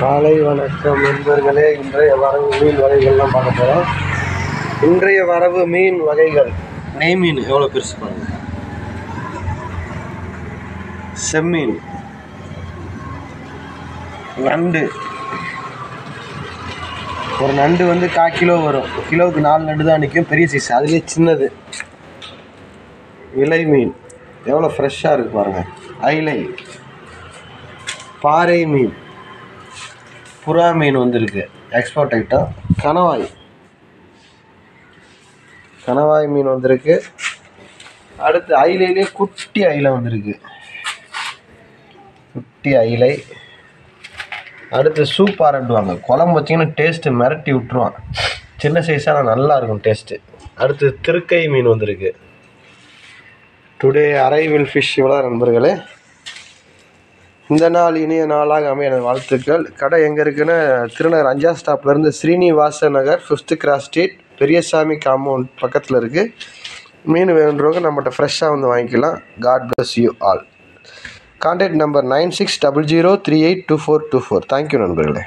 காலை வணக்கம் நண்பர்களே. இன்றைய வரவு மீன் வகைகள்லாம் பார்க்க போகிறோம் இன்றைய வரவு மீன் வகைகள். நெய் மீன் எவ்வளோ பெருசு பாருங்க. செம்மீன். நண்டு. ஒரு நண்டு வந்து கால் கிலோ வரும். கிலோவுக்கு நாலு நண்டு தான் நிற்கும் பெரிய சைஸ் அதுலேயே சின்னது. இலை மீன். எவ்வளோ ஃப்ரெஷ்ஷாக இருக்குது பாருங்கள் ஐலை. பாறை மீன். புறா மீன் வந்திருக்கு. எக்ஸ்போர்ட் ஐட்டம் கணவாய். கணவாய் மீன் வந்திருக்கு. அடுத்து ஐலையிலே குட்டி ஐலை வந்திருக்கு. குட்டி ஐலை. அடுத்து சூப் ஆரண்டுவாங்க குழம்பு வச்சிங்கன்னா டேஸ்ட்டு மிரட்டி விட்ருவான் சின்ன சைஸாக நல்லா இருக்கும் டேஸ்ட்டு அடுத்து திருக்கை மீன் வந்திருக்கு. டுடே அரைவில் ஃபிஷ் இவ்வளோ நண்பர்களே. இந்த நாள் இனிய நாளாக அமைய எனது வாழ்த்துக்கள். கடை எங்கே இருக்குன்னு திருநகர் அஞ்சா ஸ்டாப்லேருந்து Srinivasa Nagar fifth cross street Periyasamy compound பக்கத்தில் இருக்குது மீன் வேணுன்றவங்க நம்மகிட்ட ஃப்ரெஷ்ஷாக வந்து வாங்கிக்கலாம். God bless you all contact number nine six double zero three eight two four two four thank you நண்பர்களே.